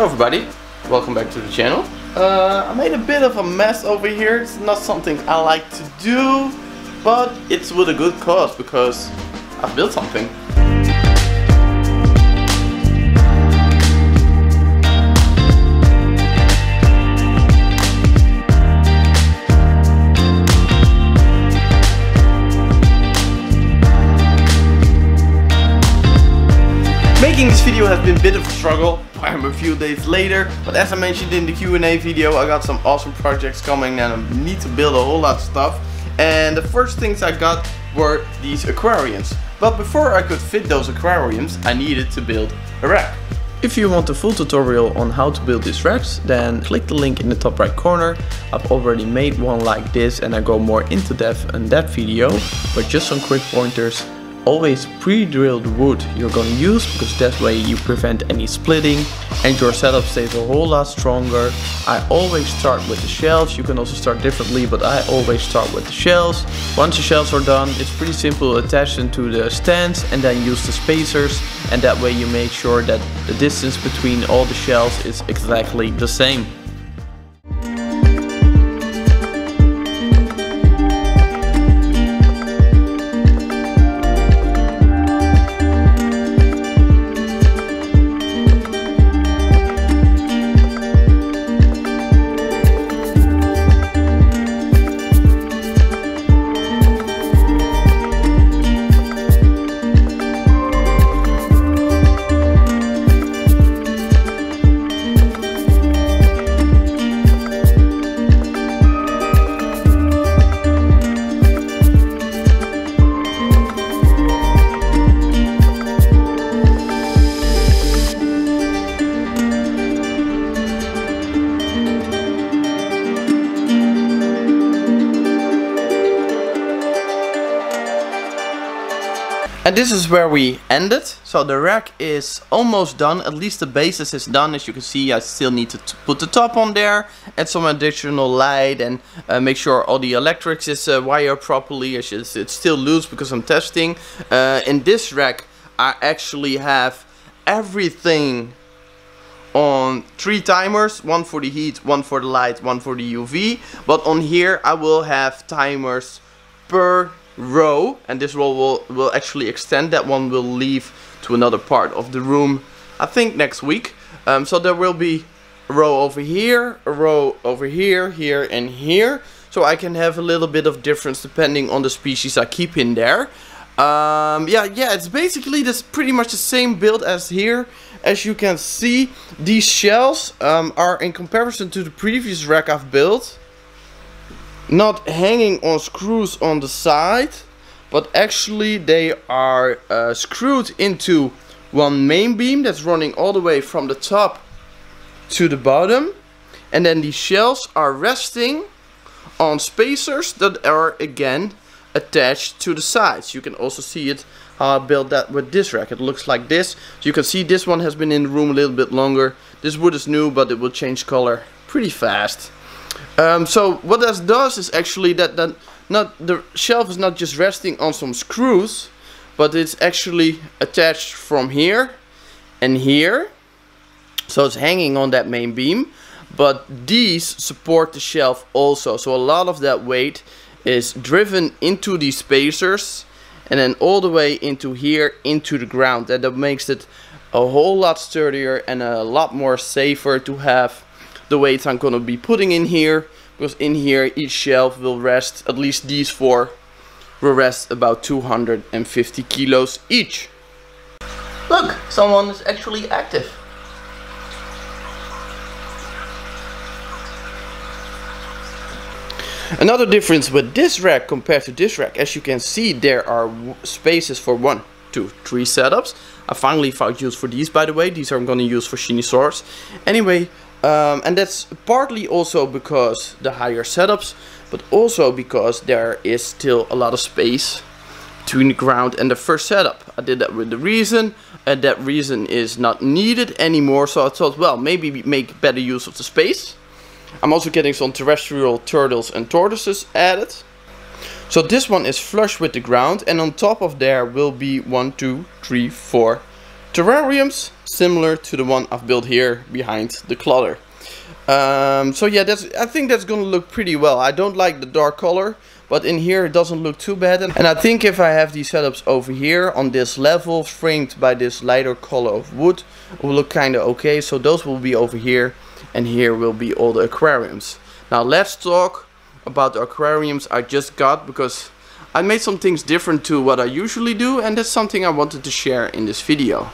Hello everybody, welcome back to the channel. Uh, I made a bit of a mess over here. It's not something I like to do, but it's with a good cause because I've built something. Making this video has been a bit of a struggle. I'm a few days later, but as I mentioned in the Q&A video, I got some awesome projects coming and I need to build a whole lot of stuff. And the first things I got were these aquariums. But before I could fit those aquariums, I needed to build a rack. If you want a full tutorial on how to build these racks, then click the link in the top right corner. I've already made one like this and I go more into depth in that video, but just some quick pointers always pre-drilled wood you're gonna use because that way you prevent any splitting and your setup stays a whole lot stronger. I always start with the shelves, you can also start differently but I always start with the shelves. Once the shelves are done it's pretty simple attach them to the stands and then use the spacers and that way you make sure that the distance between all the shelves is exactly the same. And this is where we ended. So the rack is almost done. At least the basis is done. As you can see, I still need to put the top on there. Add some additional light and uh, make sure all the electrics is uh, wired properly. It's, it's still loose because I'm testing. Uh, in this rack, I actually have everything on three timers one for the heat one for the light one for the UV but on here I will have timers per row and this row will, will actually extend. That one will leave to another part of the room I think next week. Um, so there will be a row over here a row over here here and here. So I can have a little bit of difference depending on the species I keep in there. Um, yeah yeah it's basically this pretty much the same build as here. As you can see these shells um, are in comparison to the previous rack I've built not hanging on screws on the side but actually they are uh, screwed into one main beam that's running all the way from the top to the bottom. And then these shells are resting on spacers that are again attached to the sides. You can also see it how I built that with this rack. It looks like this. So you can see this one has been in the room a little bit longer. This wood is new but it will change color pretty fast um, so what this does is actually that, that not the shelf is not just resting on some screws, but it's actually attached from here and here. So it's hanging on that main beam. But these support the shelf also. So a lot of that weight is driven into these spacers and then all the way into here into the ground. And that makes it a whole lot sturdier and a lot more safer to have the weights I'm to be putting in here because in here each shelf will rest at least these four will rest about 250 kilos each look someone is actually active Another difference with this rack compared to this rack, as you can see, there are spaces for one, two, three setups. I finally found use for these, by the way. These I'm gonna use for Shinisaurus. Anyway, um, and that's partly also because the higher setups, but also because there is still a lot of space between the ground and the first setup. I did that with the reason, and that reason is not needed anymore, so I thought, well, maybe make better use of the space. I'm also getting some terrestrial turtles and tortoises added. So this one is flush with the ground, and on top of there will be one, two, three, four terrariums similar to the one I've built here behind the clutter. Um, so yeah, that's I think that's gonna look pretty well. I don't like the dark color, but in here it doesn't look too bad. And I think if I have these setups over here on this level, framed by this lighter color of wood, it will look kinda okay. So those will be over here, and here will be all the aquariums. Now let's talk about the aquariums I just got, because I made some things different to what I usually do, and that's something I wanted to share in this video.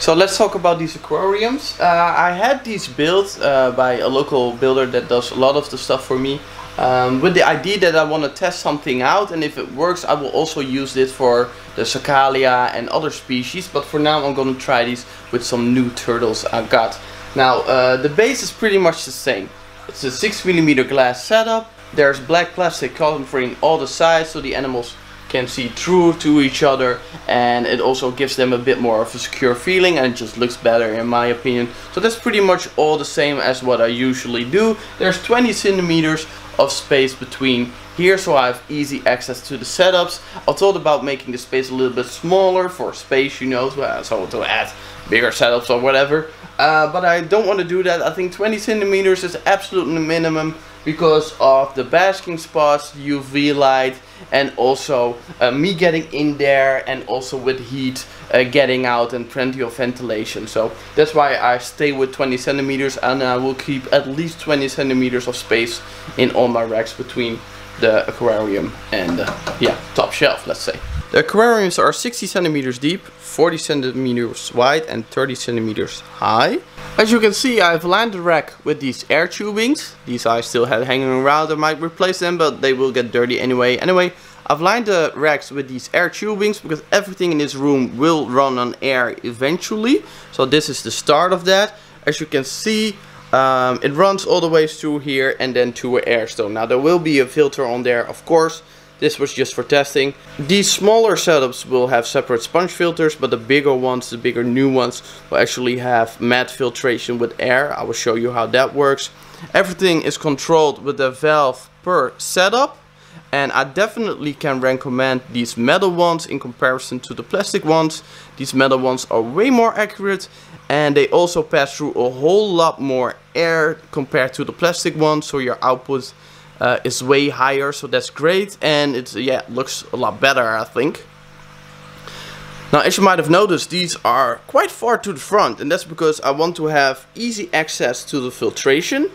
So let's talk about these aquariums. Uh, I had these built uh, by a local builder that does a lot of the stuff for me. Um, with the idea that I want to test something out and if it works I will also use it for the Sacalia and other species. But for now I'm going to try these with some new turtles I got. Now uh, the base is pretty much the same. It's a 6mm glass setup. There's black plastic covering all the sides so the animals can see through to each other and it also gives them a bit more of a secure feeling and it just looks better in my opinion. So that's pretty much all the same as what I usually do. There's 20 centimeters of space between here so I have easy access to the setups. I thought about making the space a little bit smaller for space you know so to add bigger setups or whatever. Uh, but I don't want to do that. I think 20 centimeters is absolutely minimum because of the basking spots, UV light, and also uh, me getting in there and also with heat uh, getting out and plenty of ventilation. So that's why I stay with 20 centimeters and I will keep at least 20 centimeters of space in all my racks between the aquarium and the yeah, top shelf, let's say. The aquariums are 60 centimeters deep, 40 centimeters wide and 30 centimeters high. As you can see I've lined the rack with these air tubings. These I still had hanging around, I might replace them but they will get dirty anyway. Anyway, I've lined the racks with these air tubings because everything in this room will run on air eventually. So this is the start of that. As you can see um, it runs all the way through here and then to an air stone. Now there will be a filter on there of course this was just for testing. These smaller setups will have separate sponge filters, but the bigger ones, the bigger new ones, will actually have matte filtration with air. I will show you how that works. Everything is controlled with a valve per setup. And I definitely can recommend these metal ones in comparison to the plastic ones. These metal ones are way more accurate and they also pass through a whole lot more air compared to the plastic ones so your output uh, is way higher so that's great and it yeah looks a lot better I think. Now as you might have noticed these are quite far to the front and that's because I want to have easy access to the filtration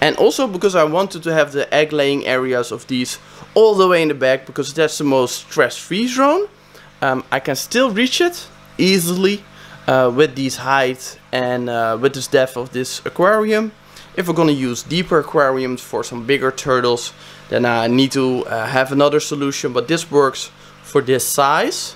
and also because I wanted to have the egg laying areas of these all the way in the back because that's the most stress free zone. Um, I can still reach it easily uh, with these height and uh, with this depth of this aquarium if we're gonna use deeper aquariums for some bigger turtles, then I need to uh, have another solution, but this works for this size.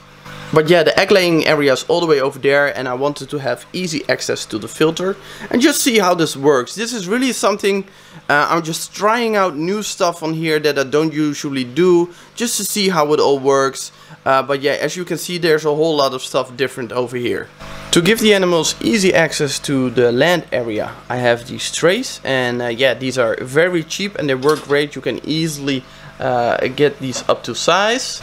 But yeah, the egg laying area is all the way over there and I wanted to have easy access to the filter and just see how this works. This is really something, uh, I'm just trying out new stuff on here that I don't usually do just to see how it all works. Uh, but yeah, as you can see there's a whole lot of stuff different over here. To give the animals easy access to the land area, I have these trays and uh, yeah, these are very cheap and they work great. You can easily uh, get these up to size.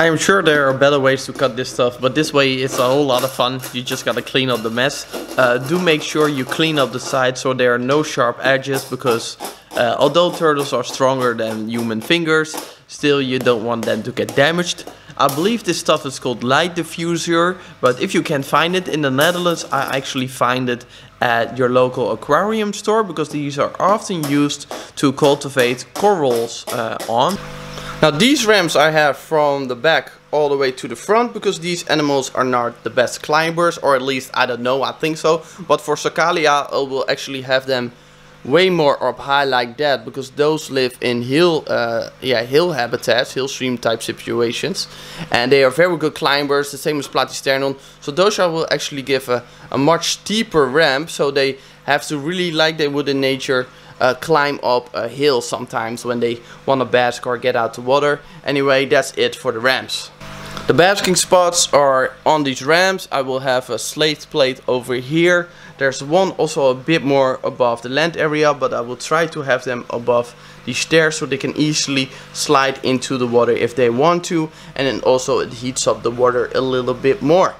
I am sure there are better ways to cut this stuff, but this way it's a whole lot of fun. You just gotta clean up the mess. Uh, do make sure you clean up the sides so there are no sharp edges because uh, although turtles are stronger than human fingers, still you don't want them to get damaged. I believe this stuff is called light diffuser, but if you can find it in the Netherlands, I actually find it at your local aquarium store because these are often used to cultivate corals uh, on. Now these ramps I have from the back all the way to the front because these animals are not the best climbers or at least I don't know I think so. But for Sacalia I will actually have them way more up high like that because those live in hill uh, yeah hill habitats hill stream type situations. And they are very good climbers the same as Platysternon. So those I will actually give a, a much steeper ramp so they have to really like they would in nature uh, climb up a hill sometimes when they want to bask or get out the water anyway that's it for the ramps the basking spots are on these ramps I will have a slate plate over here there's one also a bit more above the land area, but I will try to have them above the stairs so they can easily slide into the water if they want to. And then also it heats up the water a little bit more.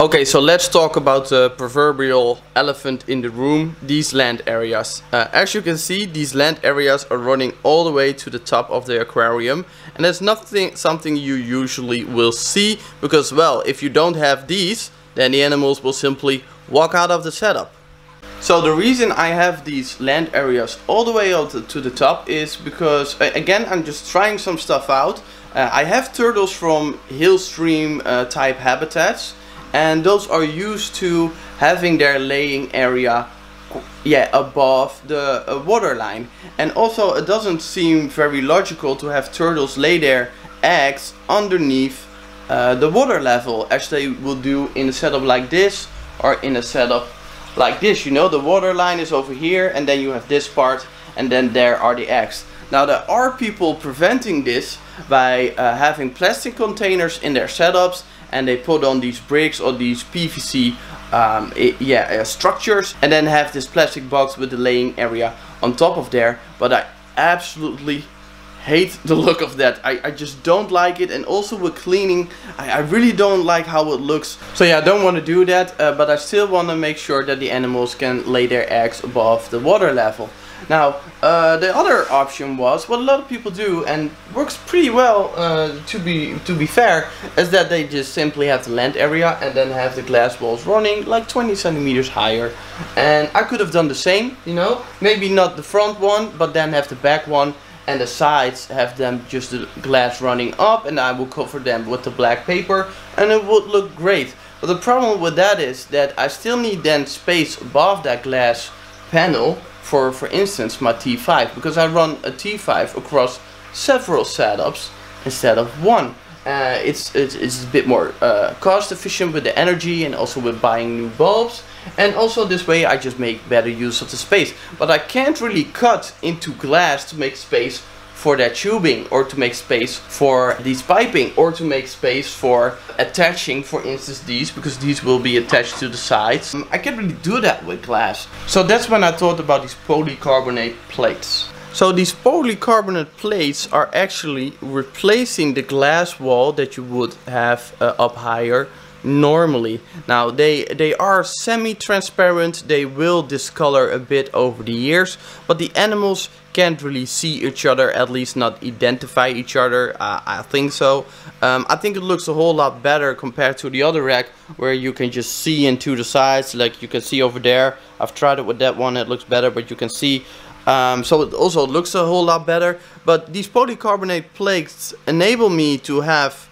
Okay, so let's talk about the proverbial elephant in the room, these land areas. Uh, as you can see, these land areas are running all the way to the top of the aquarium. And that's nothing something you usually will see because, well, if you don't have these, then the animals will simply walk out of the setup. So the reason I have these land areas all the way up to the top is because, again, I'm just trying some stuff out. Uh, I have turtles from hill stream uh, type habitats and those are used to having their laying area yeah above the uh, water line. And also it doesn't seem very logical to have turtles lay their eggs underneath uh, the water level as they will do in a setup like this or in a setup like this. You know the water line is over here and then you have this part and then there are the eggs. Now there are people preventing this by uh, having plastic containers in their setups and they put on these bricks or these PVC um, it, yeah uh, structures and then have this plastic box with the laying area on top of there but I absolutely hate the look of that. I, I just don't like it and also with cleaning I, I really don't like how it looks. So yeah I don't want to do that uh, but I still want to make sure that the animals can lay their eggs above the water level. Now uh, the other option was what a lot of people do and works pretty well uh, to be to be fair is that they just simply have the land area and then have the glass walls running like 20 centimeters higher and I could have done the same you know maybe not the front one but then have the back one and the sides have them just the glass running up and I will cover them with the black paper and it would look great. But the problem with that is that I still need then space above that glass panel for for instance my T5 because I run a T5 across several setups instead of one. Uh, it's, it's, it's a bit more uh, cost efficient with the energy and also with buying new bulbs and also this way I just make better use of the space but I can't really cut into glass to make space for that tubing or to make space for these piping or to make space for attaching for instance these because these will be attached to the sides. Um, I can't really do that with glass. So that's when I thought about these polycarbonate plates. So these polycarbonate plates are actually replacing the glass wall that you would have uh, up higher normally. Now they, they are semi-transparent, they will discolor a bit over the years, but the animals can't really see each other, at least not identify each other, uh, I think so. Um, I think it looks a whole lot better compared to the other rack where you can just see into the sides, like you can see over there. I've tried it with that one, it looks better, but you can see um, so it also looks a whole lot better. But these polycarbonate plates enable me to have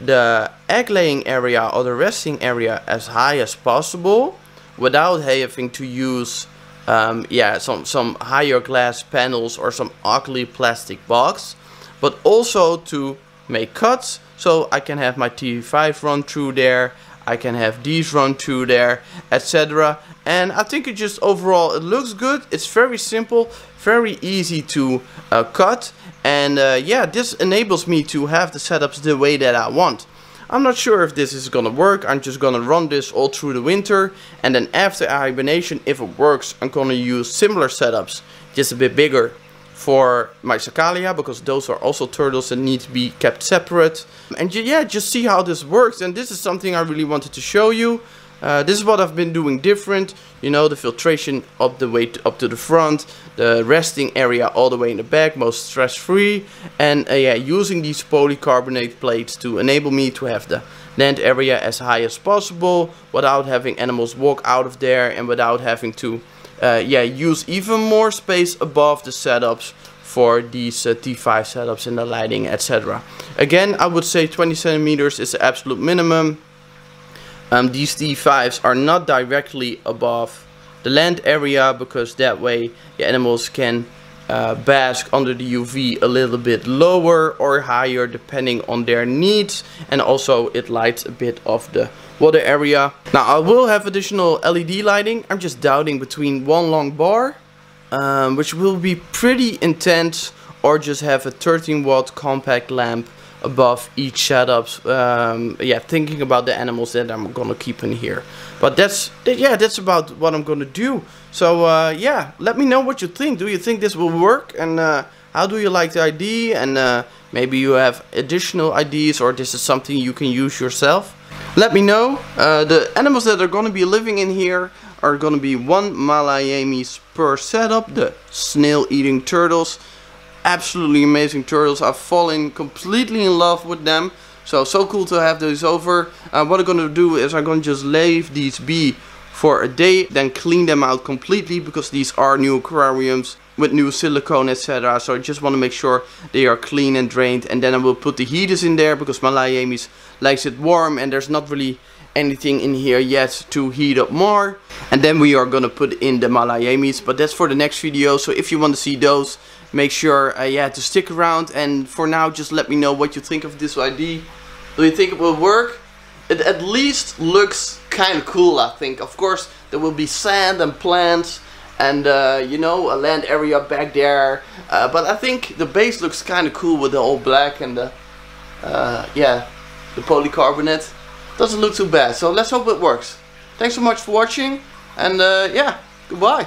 the egg laying area or the resting area as high as possible without having to use um, yeah some some higher glass panels or some ugly plastic box but also to make cuts. So I can have my T5 run through there. I can have these run through there etc and I think it just overall it looks good. It's very simple very easy to uh, cut. And uh, yeah this enables me to have the setups the way that I want I'm not sure if this is gonna work. I'm just gonna run this all through the winter and then after hibernation if it works I'm gonna use similar setups just a bit bigger for my Sacalia because those are also turtles that need to be kept separate. And yeah just see how this works and this is something I really wanted to show you uh, this is what I've been doing different. You know, the filtration up the way to, up to the front, the resting area all the way in the back, most stress free. And uh, yeah, using these polycarbonate plates to enable me to have the land area as high as possible without having animals walk out of there and without having to uh, yeah, use even more space above the setups for these uh, T5 setups and the lighting, etc. Again, I would say 20 centimeters is the absolute minimum. Um, these T5s are not directly above the land area because that way the animals can uh, bask under the UV a little bit lower or higher depending on their needs and also it lights a bit of the water area. Now I will have additional LED lighting. I'm just doubting between one long bar um, which will be pretty intense or just have a 13 watt compact lamp above each setup. um, yeah thinking about the animals that I'm gonna keep in here. But that's yeah that's about what I'm gonna do. So uh, yeah let me know what you think. Do you think this will work? And uh, how do you like the idea and uh, maybe you have additional ideas or this is something you can use yourself. Let me know. Uh, the animals that are gonna be living in here are gonna be one Malayemys per setup the snail eating turtles absolutely amazing turtles. I've fallen completely in love with them. So, so cool to have those over. Uh, what I'm gonna do is I'm gonna just leave these be for a day, then clean them out completely because these are new aquariums with new silicone etc. So I just want to make sure they are clean and drained and then I will put the heaters in there because Malayemys likes it warm and there's not really anything in here yet to heat up more. And then we are gonna put in the Malayemys but that's for the next video so if you want to see those make sure uh, yeah to stick around. And for now just let me know what you think of this ID do you think it will work? It at least looks kind of cool I think. Of course there will be sand and plants and uh, you know a land area back there. Uh, but I think the base looks kind of cool with the all black and the uh, yeah the polycarbonate. Doesn't look too bad. So let's hope it works. Thanks so much for watching and uh, yeah goodbye